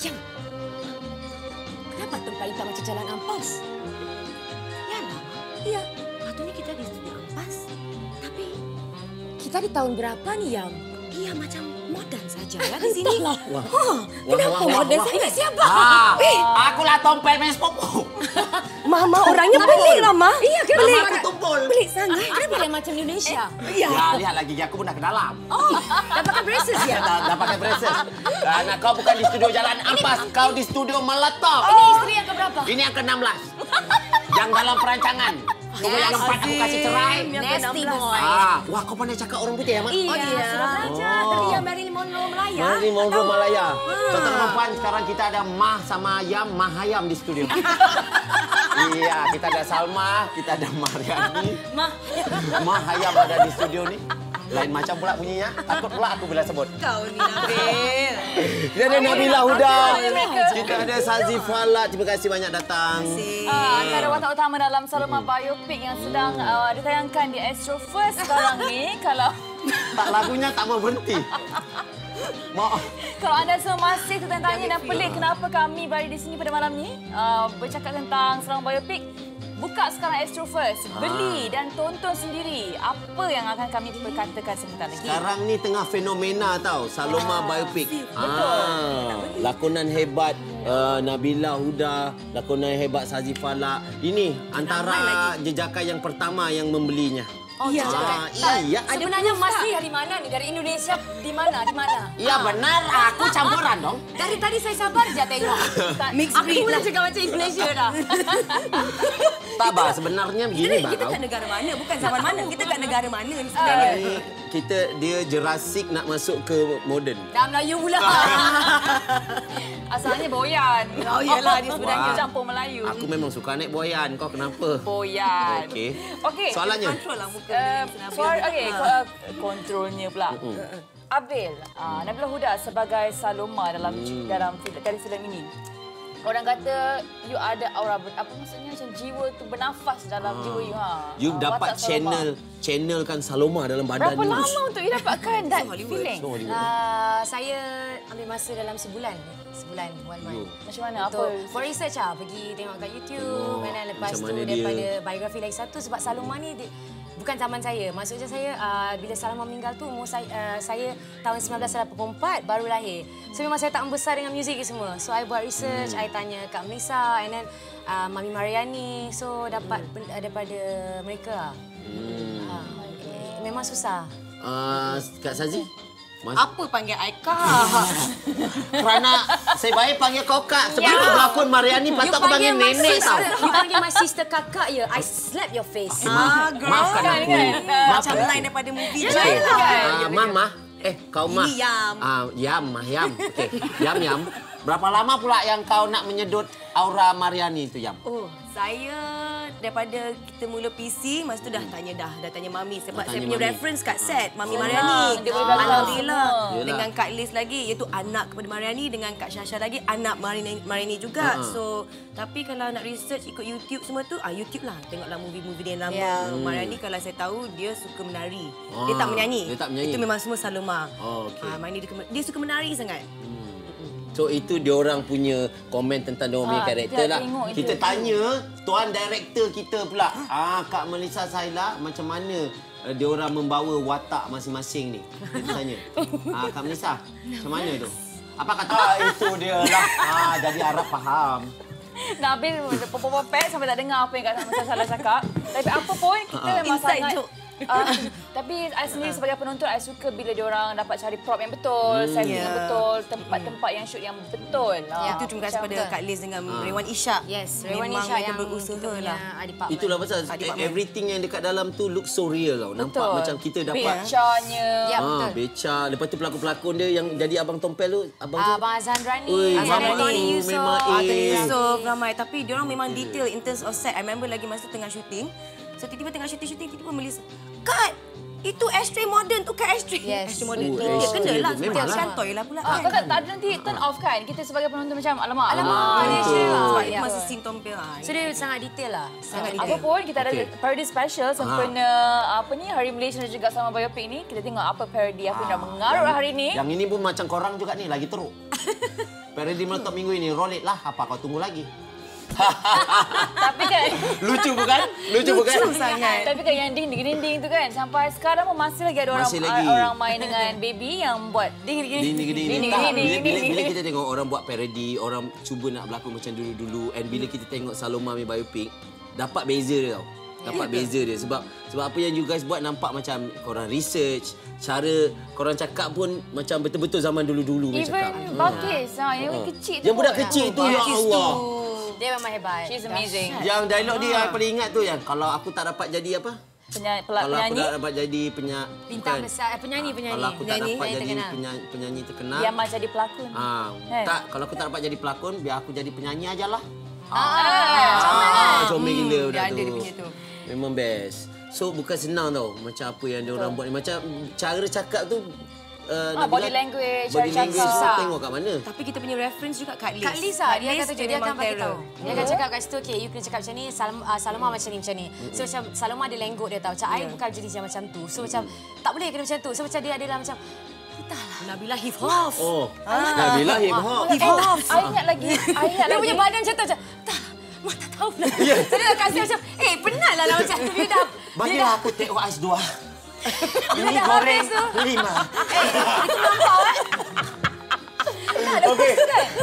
Yang, kenapa tempat hitam macam jalan ampas? Ya, Mama. Iya, Patutnya kita di studio ampas. Tapi, kita di tahun berapa nih, Yang? iya macam modern saja ya di sini. Entahlah. Wah. Hah, kenapa wah, model wah. saya ini siapa? Ah, aku lah tompel main sepupu. Mama orangnya pelik lah, Ma. Iya, kenapa? Nama aku tumpul. Pelik sangat. Kenapa dia macam Indonesia? Ya, lihat lagi aku pun dah ke dalam. Oh, dah pakai braces ya? Dah, dah pakai braces. Karena kau bukan di studio Jalan Ampas, kau di studio Meletop. Ini istri yang keberapa? Ini yang ke-16. yang dalam perancangan. Tunggu yang empat aku kasih cerai. Nasty boy. Ah, wah kau pandai cakap orang putih ya, Mak? Iya, Oh, iya. sudah belajar. Oh. Dari yang Marilyn Monroe Melaya. Marilyn Monroe Malaya. Tuan-tuan dan puan, sekarang kita ada Mah sama Yam, Mahayam di studio. iya, kita ada Salma, kita ada Mariani. Mah. Mahayam ada di studio ni. Lain macam pula bunyinya. Takut pula aku bila sebut. Kau ni Nabil. Kita ada Nabila Huda. Kita ada Sazi Fala. Terima kasih banyak datang. Uh, antara watak utama dalam Saloma Biopic yang sedang uh, ditayangkan di Astro First sekarang ni. Kalau Tak lagunya tak mau berhenti. Maaf. kalau anda semua masih tertanya-tanya dan pelik kenapa kami berada di sini pada malam ni, uh, bercakap tentang Saloma Biopic, buka sekarang Astro First. Beli dan tonton sendiri apa yang akan kami perkatakan sebentar lagi. Sekarang ni tengah fenomena tau. Saloma Biopic. Ah, lakonan hebat uh, Nabila Huda, lakonan hebat Sazi Falak. Ini antara jejakan yang pertama yang membelinya. Oh, Iya. Ah, iya. Sebenarnya Mas ni dari mana ni? Dari Indonesia di mana? Di mana? Iya benar, aku campuran dong. Dari tadi saya sabar je tengok. Mix Aku lah. cakap macam Indonesia dah. Tak bah, sebenarnya begini bah. kita kat negara mana? Bukan zaman mana? Kita kat negara mana ni sebenarnya? kita dia Jurassic nak masuk ke moden. Dah Melayu pula. Asalnya Boyan. Oh, iyalah, dia sebenarnya campur Melayu. Aku memang suka naik buayan. Kau kenapa? Boyan. Okey. Okey. Soalannya. Kontrol lah muka Uh, okay, uh, kontrolnya pula. Abil, uh, Nabila Huda sebagai Saloma dalam Hmm. dalam filem ini. Orang kata you ada aura apa maksudnya macam jiwa tu bernafas dalam jiwa you ha. You Ah, dapat watak Saloma. channel channelkan Saloma dalam badan Berapa you. lama untuk you dapatkan that feeling? Uh, saya ambil masa dalam sebulan. Sebulan, one month. Macam mana? Untuk, Apa? for research lah. Pergi tengok kat YouTube. Then lepas macam tu mana dia. daripada biografi lagi satu. Sebab Saloma ni dia, bukan zaman saya. Maksudnya saya uh, bila Saloma meninggal tu umur saya, uh, saya tahun 1984 baru lahir. So memang saya tak membesar dengan muzik ni semua. So I buat research, Hmm. I tanya Kak Melissa and then uh, Mami Mariani. So dapat Hmm. daripada mereka lah. Hmm. Ha, memang susah. Uh, Kak Sazi? Mas- Apa panggil Aika? Kerana saya baik panggil kau kak. Sebab aku berlakon Mariani, patut aku panggil nenek sister. tau. You panggil my sister kakak ya. I slap your face. Ah, girl. Maafkan Kan, aku. kan? Macam Maafkan line daripada movie Ya, je. Okey. kan? Ah, Mama. Eh, kau Mah. Ini Yam. Ah, Yam, Mah Yam. Okey. Yam, Yam. Berapa lama pula yang kau nak menyedut aura Mariani itu, Yam? Oh, saya daripada kita mula PC, masa tu dah tanya dah, dah tanya Mami sebab Dah saya tanya punya Mami. reference kat set Mami Senang, Mariani. dia boleh Alhamdulillah. semua. Yelah. Dengan Kak Liz lagi iaitu anak kepada Mariani dengan Kak Syasha lagi anak Mariani, Mariani juga. Ha. So, tapi kalau nak research ikut YouTube semua tu, ah YouTube lah. Tengoklah movie-movie dia yang lama. Ya. Mariani kalau saya tahu dia suka menari. Dia Ah, tak menyanyi. dia tak menyanyi. Itu memang semua Saloma. Oh, okey. Ah, Mariani dia, dia suka menari sangat. So itu dia orang punya komen tentang dia orang punya Ah, karakter kita lah. tengok itu. Kita tanya tuan director kita pula. Ah Kak Melissa Saila macam mana uh, dia orang membawa watak masing-masing ni. Kita tanya. Ah Kak Melissa, macam mana tu? Apa kata ah, itu dia lah. Ah jadi Arab faham. Nabil popopopet sampai tak dengar apa yang Kak Sama salah cakap. Tapi apa pun kita memang Inside sangat joke. Uh, tapi I sendiri sebagai penonton I suka bila dia orang dapat cari prop yang betul, setting yang Yeah. betul, tempat-tempat yang shoot yang betul. Ah, Itu terima kasih macam pada betul. Kak Liz dengan Rewan Ishak. Yes, Rewan Memang Isha mereka yang berusaha lah. Itulah pasal Man. everything yang dekat dalam tu look so real tau. Nampak Betul. macam kita dapat Becanya. Ya, ah, betul. beca. Lepas tu pelakon-pelakon dia yang jadi abang Tompel tu, abang tu. Abang Azan Rani, Azan Yusof. memang Ah, eh. Yusof, ramai. Tapi dia orang memang detail in terms of set. I remember lagi masa tengah shooting. So tiba-tiba tengah shooting-shooting, tiba-tiba Melissa, Kat! Itu ashtray modern tu kan ashtray. Yes. Ashtray modern. Oh, tu. Ya, kena lah. tu. Sebab Memanglah. cantoi lah pula Ah, kan. kau tak, ada nanti turn off kan? Kita sebagai penonton macam alamak. Alamak, alamak. dia betul. share lah. Sebab Ya. itu masa scene tompel lah. So dia sangat detail lah. Sangat Apa Apa detail. pun kita ada parody special sempena apa ni Hari Malaysia dan juga sama biopic ni. Kita tengok apa parody apa yang dah mengarut hari ni. Yang ini pun macam korang juga ni lagi teruk. Parody meletup minggu ini. Roll it lah. Apa kau tunggu lagi? Tapi kan Lucu bukan? Lucu bukan? Lucu sangat. Tapi kan yang dinding-dinding tu kan sampai sekarang pun masih lagi ada orang Masih lagi. orang main dengan baby yang buat Ding ding. Dini gini Dini, Tak, dini, bila, kita tengok orang buat parody, orang cuba nak berlakon macam dulu-dulu and bila kita tengok Saloma punya biopic, dapat beza dia tau. Dapat beza dia sebab sebab apa yang you guys buat nampak macam korang research, cara korang cakap pun macam betul-betul zaman dulu-dulu punya cakap. Even Bakis ha, yang kecil tu. Yang budak kecil tu ya Allah. Dia memang hebat. She's amazing. Yang dialog dia yang paling ingat tu yang kalau aku tak dapat jadi apa? Penyanyi, pelak, Kalau aku penyanyi. tak dapat jadi penya, Bintang bukan. besar, eh, penyanyi, penyanyi. Kalau aku tak Penyanyi, dapat penyanyi jadi terkenal. penyanyi, penyanyi terkenal. Dia mahu jadi pelakon. Ah, Kan? tak, kalau aku tak dapat jadi pelakon, biar aku jadi penyanyi ajalah. Ah, Ah, comel gila dia budak ada tu. dia punya tu. Memang best. So bukan senang tau macam apa yang dia orang buat ni. Macam cara cakap tu uh, Ah, body language, body language cakap. tu tengok kat mana? Tapi kita punya reference juga Kak Liz. Kak Liz lah, dia akan tunjuk, dia akan bagi tahu. Dia akan cakap kat situ, okay, you kena cakap macam ni, Salma, uh, Salma macam ni, macam ni. So macam Salma ada lenggok dia tahu. Macam I bukan jenis yang macam tu. So macam tak boleh kena macam tu. So macam dia adalah macam, entahlah. Nabila hip hop. Oh, Nabila hip hop. Hip hop. I ingat lagi. I ingat Dia lagi. punya badan macam tu macam, tak, Mak tak tahu lah. So dia dah kasih macam, eh penat lah lah macam tu. Dia dah, dia Bagilah aku take ais dua. Dia dah habis tu. lima. Itu lampau eh. Okey.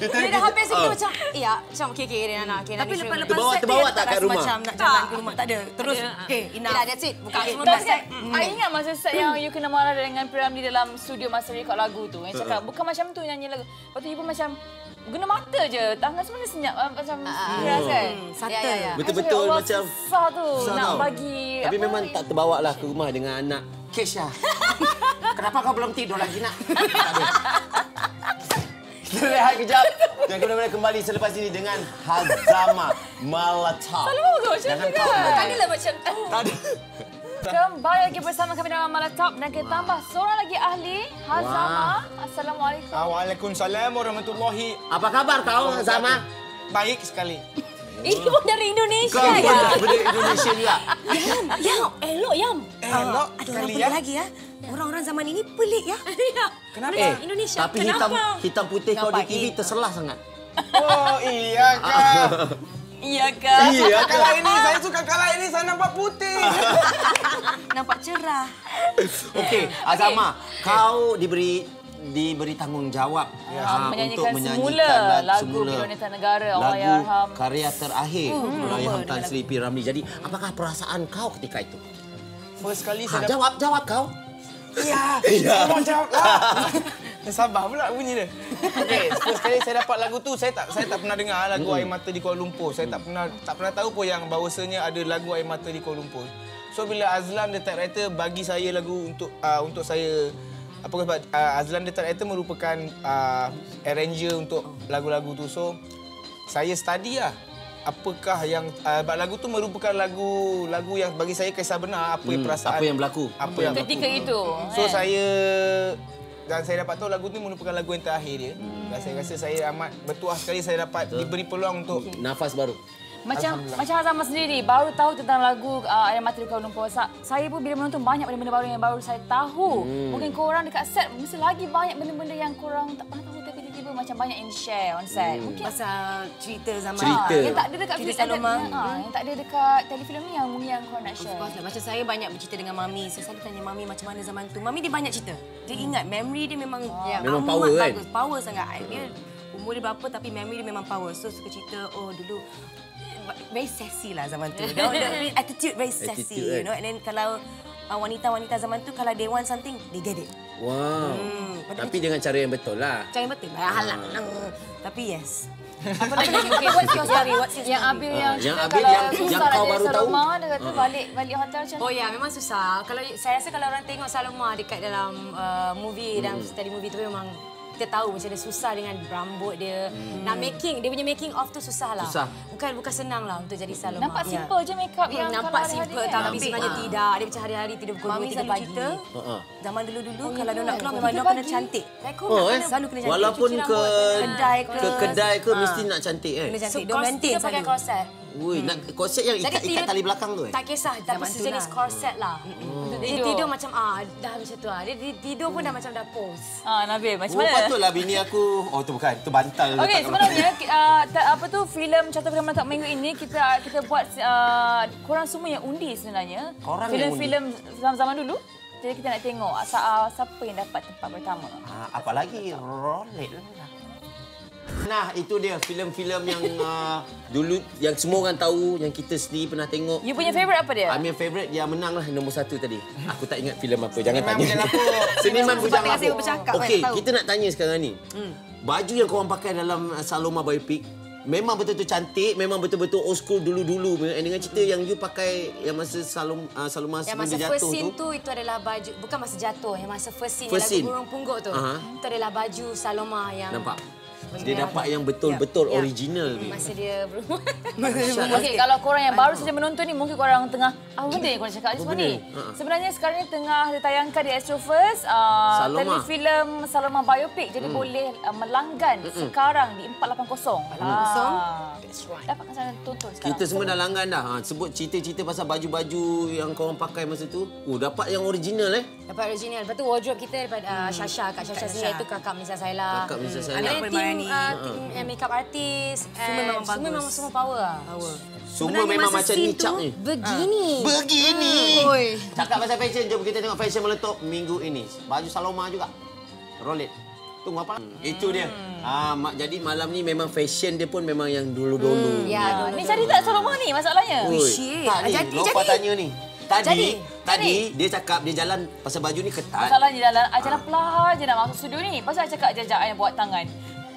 Dia dah habis kita macam, eh ya, macam okay, okay, dia nak, okay, nak Tapi di- lepas-lepas Terbawa- terbawa dia tak kat rumah? Macam nak jalan ke rumah. Tak ada. Terus, okay, Eh enough. dah, that's it. Buka semua dah set. kan, I ingat masa set yang you kena marah dengan Piramli dalam studio masa record lagu tu. Yang cakap, bukan macam tu nyanyi lagu. Lepas tu you pun macam, guna mata je. Tangan semua senyap. ah, Macam, keras kan? Subtle. Ya, ya, ya. Betul-betul "Allah, macam Susah tu susah nak tau. bagi. Tapi apa, memang tak terbawa lah ke rumah dengan anak. Kesha. Kenapa kau belum tidur lagi nak? Tak. Kita rehat kejap. Dan kemudian kembali selepas ini dengan Hazama Malatap. Selalu tu macam Jangan tu kau kan? Tadi lah macam tu. Tak ada. Kembali lagi bersama kami dalam Malam Top dan kita tambah seorang lagi ahli, Hazama. Assalamualaikum. Waalaikumsalam warahmatullahi Apa khabar kau, Hazama? Baik sekali. Ini pun dari Indonesia Kau pun ya. daripada Indonesia juga. Yam, elok Yam. Elok Ada orang pelik ya. lagi ya. Orang-orang zaman ini pelik ya. Kenapa? Eh, Indonesia. tapi hitam Kenapa? hitam putih kau di TV terselah sangat. Oh iya kak. Iya kak. Iya Kala ini saya suka kala ini saya nampak putih. Nampak cerah. Okey, Azama, kau diberi diberi tanggungjawab ah, menyanyikan untuk menyanyikan semula lagu semula Bidonita Negara, Allah lagu Yarham. karya terakhir Allahyarham Tan Sri P. Ramlee. Jadi, apakah perasaan kau ketika itu? First kali Ha, saya dapat. jawab, jawab kau. Iya. Tolong jawab lah. Sabar pula bunyi dia. Okey, first kali saya dapat lagu tu saya tak saya tak pernah dengar lagu Air Mata di Kuala Lumpur. Saya tak pernah tak pernah tahu pun yang bahawasanya ada lagu Air Mata di Kuala Lumpur. So bila Azlan the Writer bagi saya lagu untuk uh, untuk saya apa sebab uh, Azlan the Writer merupakan uh, arranger untuk lagu-lagu tu. So saya study lah apakah yang uh, lagu tu merupakan lagu lagu yang bagi saya kisah benar apa yang Hmm, perasaan apa yang berlaku? apa yang berlaku. Ketika itu. So kan? saya dan saya dapat tahu lagu ni merupakan lagu yang terakhir dia. Dan saya rasa saya amat bertuah sekali saya dapat diberi peluang untuk Nafas baru. Macam macam Hazama sendiri baru tahu tentang lagu uh, Air Mata di Kuala Lumpur. Sa- saya pun bila menonton banyak benda-benda baru yang baru saya tahu. Hmm. Mungkin korang dekat set mesti lagi banyak benda-benda yang korang tak pernah tahu tiba-tiba macam banyak in share on set. Hmm. Mungkin Pasal cerita zaman Cerita. Yang tak ada dekat Cerita filem Saloma. Ha, yang tak ada dekat telefilm ni yang mungkin yang korang nak Of share. course lah. Macam saya banyak bercerita dengan Mami. Saya selalu tanya Mami macam mana zaman tu. Mami dia banyak cerita. Dia ingat memory dia memang ya, Memang amat power, kan? bagus. Power sangat. Dia umur dia berapa tapi memory dia memang power. So suka cerita oh dulu very sassy lah zaman tu. The attitude very sassy, Attitude, you know. And then kalau wanita-wanita zaman tu kalau they want something, they get it. Wow. Hmm, Tapi dengan cara yang betul lah. Macam yang betul. Lah, halak. Tapi yes. Apa lagi mungkin what's your story? What's your yang Abil yang Ah, yang Abil kalau yang- susah yang kau baru tahu. Saloma, dia kata balik balik hotel macam Oh ya, memang susah. Kalau saya rasa kalau orang tengok Saloma dekat dalam uh, movie Hmm. dan study movie tu memang kita tahu macam dia susah dengan rambut dia. Nak making, dia punya making off tu susah lah. Hmm. Susah. Bukan bukan senang lah untuk jadi Saloma. Nampak simple je make up Hmm, yang nampak kalau hari-hari simple kan. tapi Tapi, sebenarnya ah. tidak. Dia macam hari-hari tidur pukul 2 Mami 3 selalu pagi. cerita, Ha. zaman dulu-dulu Oh, kalau ya dia nak ke? keluar memang dia kena cantik. Rekod Oh, eh. kena- Selalu kena cantik. Walaupun ke kedai ke. ke kedai ke mesti nak cantik kan? Kena So, cantik. Maintain kita pakai selalu. Ui, nak korset yang ikat, ikat tali belakang tu eh? Tak kisah, tapi Zaman sejenis lah. korset lah. Dia tidur. tidur macam ah dah macam tu ah. Dia, dia tidur pun dah macam dah pose. Ah, Nabil, macam Oh, mana? Betul lah bini aku. Oh tu bukan, tu bantal. Okey, sebenarnya uh, apa tu filem Carta Firman Tak Minggu ini kita kita buat uh, korang semua yang undi sebenarnya. Korang yang Filem-filem zaman-zaman dulu. Jadi kita nak tengok siapa yang dapat tempat pertama. Ah, apa lagi? Rolet lah. Nah, itu dia filem-filem yang uh, dulu yang semua orang tahu, yang kita sendiri pernah tengok. You punya favourite apa dia? Amir favourite yang menang lah nombor satu tadi. Aku tak ingat filem apa. Jangan Seniman tanya. Bujang Lapuk. Seniman Bujang Lapuk. Okey, kita nak tanya sekarang ni. Baju yang korang pakai dalam uh, Saloma Biopic memang betul-betul cantik, memang betul-betul old school dulu-dulu. Dengan cerita yang you pakai yang masa Salom, uh, Saloma Yang masa dia first jatuh scene tu. tu, itu adalah baju bukan masa jatuh, yang masa first scene First yang scene. lagu burung pungguk tu. Aha. Itu adalah baju Saloma yang Nampak? Dia dapat yang betul-betul Ya. original. ni. masa dia berumur. Okey, kalau korang yang baru saja menonton ni, mungkin korang tengah, apa benda yang korang cakap ni semua ni? benda? Ha. Sebenarnya sekarang ni tengah ditayangkan di Astro First, uh, Saloma. telefilm Saloma Biopic. Jadi boleh uh, melanggan sekarang di 480. 480. That's right. Dapatkan sana tonton sekarang. Kita semua dah langgan dah. Ha, sebut cerita-cerita pasal baju-baju yang korang pakai masa tu. Oh, dapat yang original eh. Dapat original. Lepas tu wardrobe kita daripada uh, Shasha. Kak Shasha sendiri itu kakak Misa Saila. Kakak Misa Saila. Anak Anak tim, Permainan ni. uh, tim uh, makeup artist. Semua memang Semua bagus. memang semua power lah. Power. Semua memang macam ni cap ni. Begini. Begini. Oi. Cakap pasal fashion, jom kita tengok fashion meletup minggu ini. Baju Saloma juga. Rolet. Tunggu apa? Hmm. Itu dia. Ha, mak, jadi malam ni memang fashion dia pun memang yang dulu-dulu. Ya, Ah, dulu. ni jadi tak Saloma ni masalahnya? Ui, shit. Tak ni, Jadi, jadi. tanya ni. Tadi, Jadi, tadi dia cakap dia jalan pasal baju ni ketat. Masalahnya jalan, I jalan perlahan je nak masuk studio ni. Pasal I cakap jejak I buat tangan.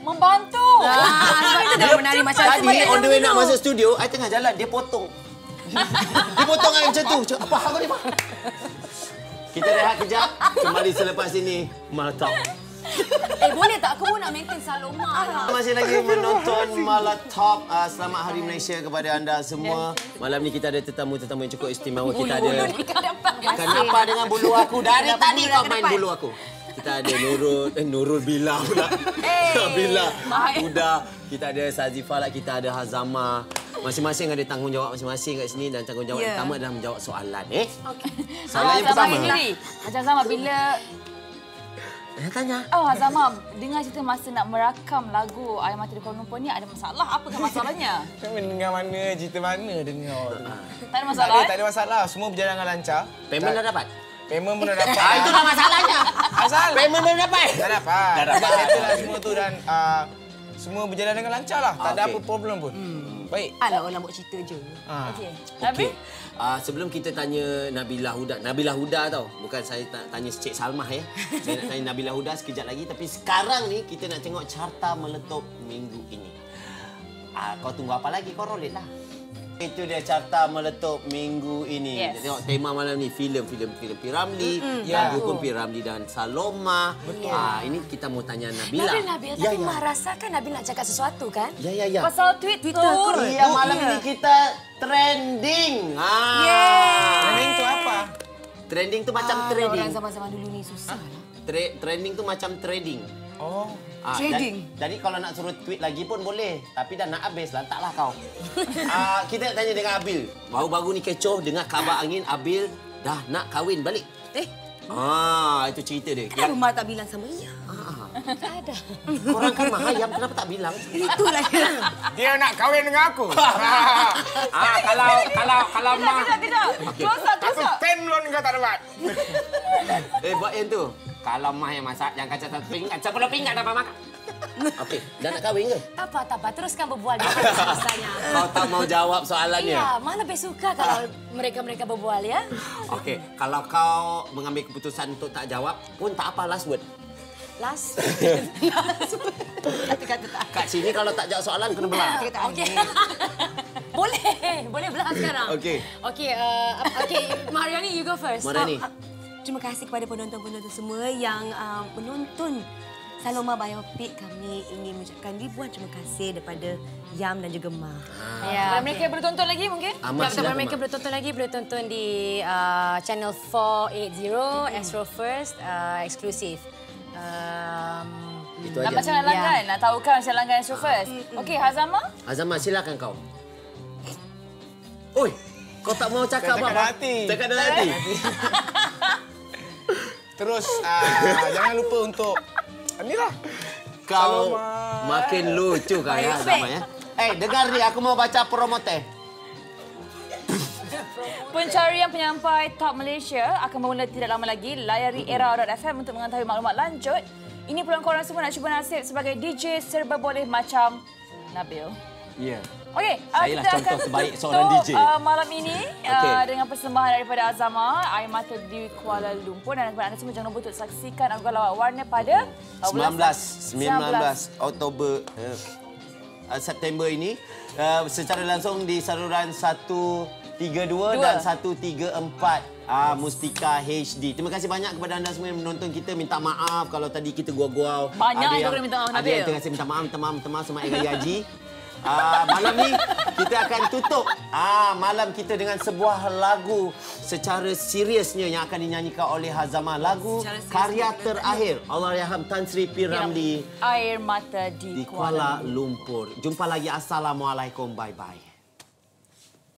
Membantu. Ah, sebab itu dah menari macam tu. Tadi on the way nak masuk studio, I tengah jalan, dia potong. dia potong I macam tu. Apa hal kau ni, Pak? Kita rehat kejap. Kembali selepas ini, Malatau. Eh, boleh tak? Aku pun nak maintain Saloma lah. Masih lagi menonton Malatop. Uh, selamat Hari Malaysia kepada anda semua. Malam ni kita ada tetamu-tetamu yang cukup istimewa. Kita ada... Kenapa dengan bulu aku? Dari tadi kau main bulu aku. Kita ada Nurul, eh Nurul Bila pula. Hey, Bila. Uda. Kita ada Sazifa lah, kita ada Hazama. Masing-masing ada tanggungjawab masing-masing kat sini dan tanggungjawab Ya. yeah. pertama adalah menjawab soalan. Eh? Okey. Soalan yang Azama pertama. Macam sama bila Eh, tanya. Oh Azama, dengar cerita masa nak merakam lagu Air Mata di Kuala Lumpur ni ada masalah. Apakah masalahnya? Kau dengar mana, cerita mana dengar tu. Tak ada Tak masalah ada, eh? tak ada masalah. Semua berjalan dengan lancar. Payment dah dapat? Payment pun dah dapat. Ah, itu dah masalahnya. Asal? Payment belum dapat. Dah dapat. Dah dapat. Dah lah semua tu dan uh, semua berjalan dengan lancar lah. Tak ada Okey. apa problem pun. Baik. Alah, orang buat cerita je. Ah. Okey. Okey. Habis? Uh, sebelum kita tanya Nabila Huda. Nabila Huda tau. Bukan saya tak tanya Cik Salmah ya. saya nak tanya Nabila Huda sekejap lagi. Tapi sekarang ni kita nak tengok carta meletup minggu ini. Uh, kau tunggu apa lagi? Kau rolet lah. Itu dia carta meletup minggu ini. Yes. Kita tengok tema malam ni filem filem filem Piramli, Ya. lagu pun Piramli dan Saloma. Betul. Uh, ini kita mau tanya Nabila. Nabil, Nabil. Ya, Tapi ya. Mak rasakan Nabil nak cakap sesuatu kan? Ya ya ya. Pasal tweet Twitter tu. tu. Iya, Oh, malam iya. ini kita trending. Ah. Training tu apa? Trending tu macam Ah, trading. Orang zaman-zaman dulu ni susah lah. Tra- trending tu macam trading. Oh. Ah, Trading? Jadi, jadi kalau nak suruh tweet lagi pun boleh. Tapi dah nak habis lah. Taklah kau. ah, kita nak tanya dengan Abil. Baru-baru ni kecoh dengar kabar angin Abil dah nak kahwin balik. Eh, Ah, itu cerita dia. kenapa Mak tak bilang sama Iya? Ah, Tak ada. korang kan mahayam kenapa tak bilang? Itulah dia. Dia nak kahwin dengan aku. ah, kalau kalau kalau Kejap, kejap, kejap. Close up, aku close up. pen loan kau tak dapat. Eh, buat yang tu. Kalau mah yang masak, jangan kacau satu pinggan. Sepuluh pinggan dapat makan. Okey, dah nak kahwin ke? Tak apa, tak apa. Teruskan berbual dengan selesainya. Kau tak mau jawab soalannya? Iya, Mak lebih suka kalau mereka-mereka berbual ya. Okey, kalau kau mengambil keputusan untuk tak jawab pun tak apa last word. Last. Kata-kata tak. Kat sini kalau tak jawab soalan kena belah. Okey. Boleh. Boleh belah sekarang. Okey. Okey, uh, okey. Mariani, you go first. Mariani. Ah, ah, Terima kasih kepada penonton-penonton semua yang uh, menonton Saloma Biopic. Kami ingin mengucapkan ribuan terima kasih daripada Yam dan juga Ma. Ya. Kalau mereka boleh tonton lagi mungkin? Amat Kalau mereka boleh tonton lagi, boleh tonton di uh, channel 480, Astro First, uh, eksklusif. Um, Itu Nak aja. macam nak langgan? Nak tahu kan macam langgan Astro First? Okey, Hazama? Azama silakan kau. Oi, kau tak mau cakap Cakap apa? dalam hati. Cakap dalam hati. Terus uh, jangan lupa untuk Inilah. Kau Alamak. makin lucu kan ya, Baik. Zaman ya. Eh, dengar ni aku mau baca promo teh. Pencarian penyampai Top Malaysia akan bermula tidak lama lagi. Layari era.fm untuk mengetahui maklumat lanjut. Ini peluang korang semua nak cuba nasib sebagai DJ serba boleh macam Nabil. Ya. Okey, uh, Saya lah kita contoh akan terbaik tutup seorang DJ. Uh, malam ini uh, Okey. dengan persembahan daripada Azama, Air Mata di Kuala Lumpur dan kepada anda semua jangan lupa untuk saksikan Aku Lawak Warna pada 19 19 Oktober uh, uh, September ini uh, secara langsung di saluran 132 dan 134 uh, Mustika HD. Terima kasih banyak kepada anda semua yang menonton kita. Minta maaf kalau tadi kita gua-gua. Banyak yang orang minta maaf, Ada yang terasa minta maaf, minta maaf, minta maaf sama Raya Haji. Uh, malam ni kita akan tutup uh, malam kita dengan sebuah lagu secara seriusnya yang akan dinyanyikan oleh Hazama. Lagu karya terakhir Allahyarham Tan Sri P. Ramli Air Mata di, di Kuala Lumpur. Jumpa lagi. Assalamualaikum. Bye-bye.